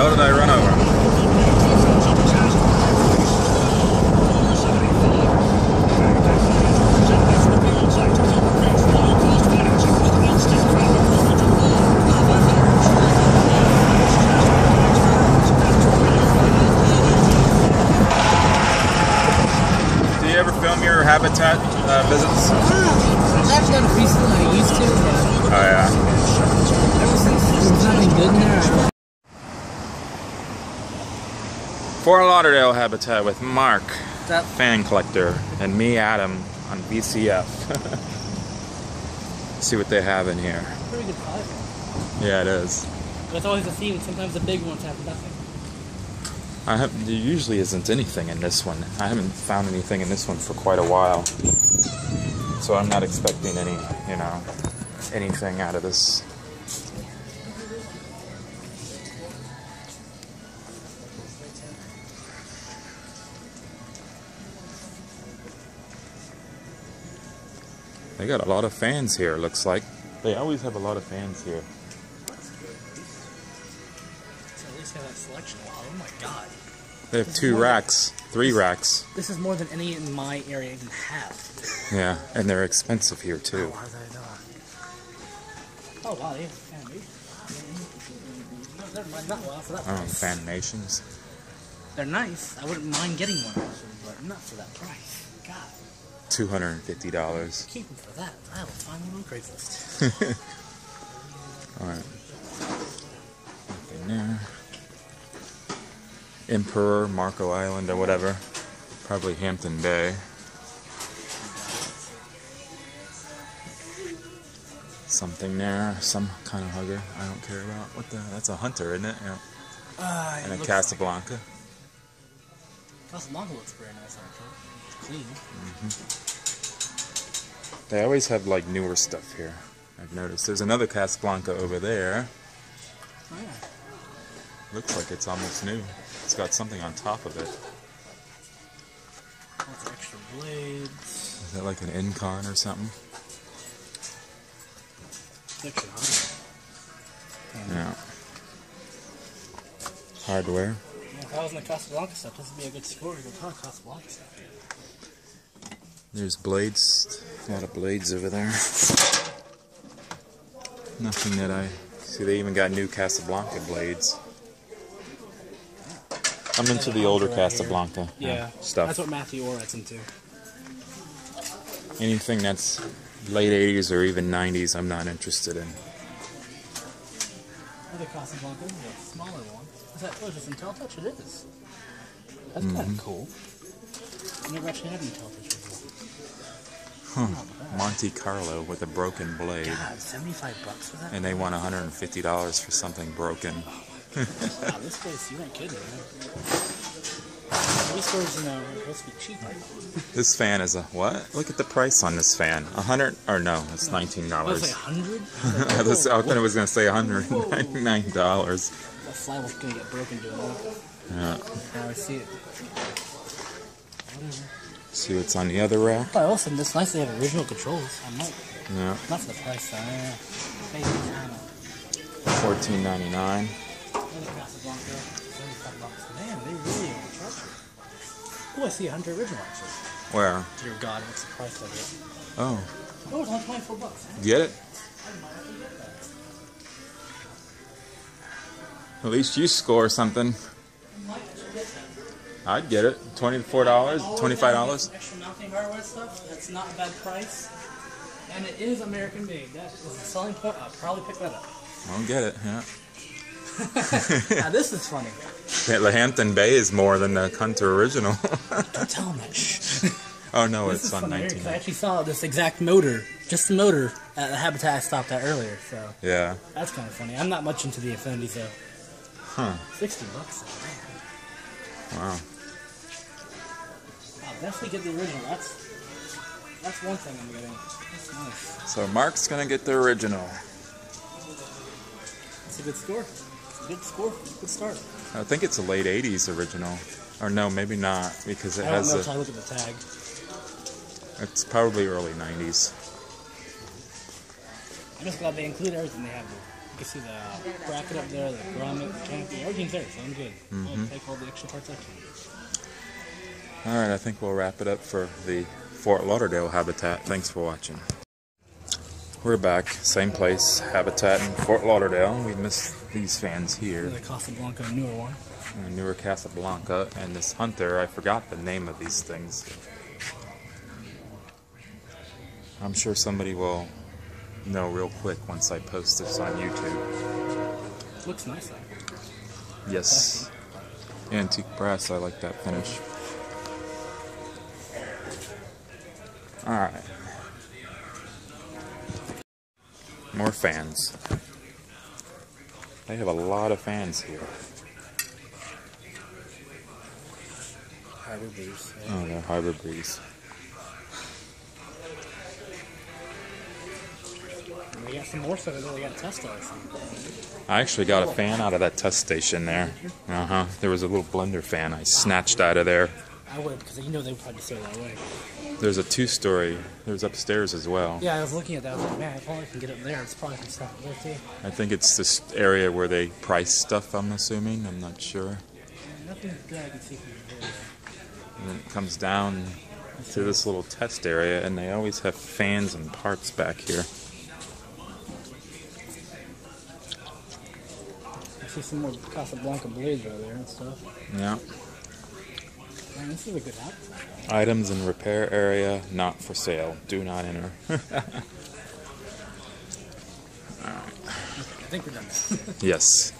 hell did I run over? Do you ever film your habitat uh, visits? I've done recently. I used to, Oh yeah. ever since there's nothing good in there, I don't Fort Lauderdale habitat with Mark, that fan collector, and me, Adam, on VCF. See what they have in here. pretty good fight. Yeah, it is. That's always the theme. Sometimes the big ones have nothing. I have, there usually isn't anything in this one. I haven't found anything in this one for quite a while. So I'm not expecting any, you know, anything out of this. They got a lot of fans here, looks like. They always have a lot of fans here. At least have that selection. Oh my god. They have two racks, three racks. This is more than any in my area even have. Yeah, and they're expensive here too. How did I know? Oh wow, they have Fanimation. No, never mind, not well for that Oh, price. Fanimation. They're nice. I wouldn't mind getting one but not for that price. God, Two hundred and fifty dollars. keep them for that. I will find them on Craigslist. All right. Nothing there. Emperor, Marco Island, or whatever. Probably Hampton Bay. Something there, some kind of hugger. I don't care about. What the? That's a hunter, isn't it? Yeah. Uh, And a it Casablanca. Casablanca looks very nice actually. It's clean. Mm-hmm. They always have like newer stuff here. I've noticed. There's another Casablanca over there. Oh yeah. Looks like it's almost new. It's got something on top of it. Lots of extra blades. Is that like an Encon or something? Yeah. Hardware. If I was in the Casablanca stuff, this would be a good score to go talk Casablanca stuff. There's blades. A lot of blades over there. Nothing that I see. They even got new Casablanca blades. I'm into the older Right. Casablanca uh, Yeah, stuff. That's what Matthew Orat's into. Anything that's late 80s or even 90s, I'm not interested in. Other Casablanca, is a smaller one. Is that, what is this, Intel Touch? It is. That's kind of mm-hmm. cool. I never actually had Intel Touch before. Bad. Monte Carlo with a broken blade. God, 75 bucks for that? And they want $150 for something broken. Oh wow, this place, you ain't kidding, man. These stores, you know, are supposed be cheap. This fan is a what? Look at the price on this fan. A hundred or no, it's nineteen I was dollars. 100? I thought it was gonna say hundred and ninety-nine dollars. That fly was gonna get broken doing that. Yeah. Now I see it. Whatever. See what's on the other rack? Oh, awesome. It's nice they have original controls. I might. Yeah. Not for the price, though. Yeah. Maybe kind of. Fourteen ninety-nine. Oh, I see a Hunter original, actually. Where? Dear God, what's the price of it? Oh, Oh, it's only 24 bucks. Get it? At least you score something. I'd get it. Twenty-four dollars, twenty-five dollars. Extra mounting hardware stuff. That's not a bad price. And it is American made. That is a selling point. I'll probably pick that up. I'll get it. Yeah. now, this is funny. The Hampton Bay is more than the Hunter original. Don't tell. Shh. oh no, This it's on funny nineteen. I actually saw this exact motor, just the motor, at the habitat I stopped at earlier. So Yeah. that's kind of funny. I'm not much into the Affinity, though. Huh. 60 bucks. Oh, man. Wow. I'll definitely get the original. That's that's one thing I'm getting. That's nice. So Mark's gonna get the original. It's a good score. Good score. Good start. I think it's a late '80s original, or no, maybe not because it I don't has know a. I look at the tag. It's probably early '90s. I'm just glad they include everything they have. you can see the bracket up there, the grommet, the champion, everything's there, so I'm good. Mm-hmm. I'll take all the extra parts I can. All right, I think we'll wrap it up for the Fort Lauderdale habitat. Thanks for watching. We're back, same place, habitat in Fort Lauderdale. We missed these fans here. The Casablanca newer one. uh, newer Casablanca, and this hunter, I forgot the name of these things. I'm sure somebody will know real quick once I post this on YouTube. Looks nice though. Yes. Antique brass, I like that finish. Alright. More fans. They have a lot of fans here. Hybrid breeds. Oh, they're breeds. And we got some more stuff we got test I. I actually got a fan out of that test station there. Uh huh. There was a little blender fan I snatched out of there. I would, because you know they would probably stay that way. There's a two story, there's upstairs as well. Yeah, I was looking at that. I was like, man, if only I can get up there, it's probably some stuff up there too. I think it's this area where they price stuff, I'm assuming. I'm not sure. Nothing good I can see from here. And then it comes down to this little test area, and they always have fans and parts back here. I see some more Casablanca blades right there and stuff. Yeah. Man, this is a good app. Items in repair area not for sale. Do not enter. I think we're done. yes.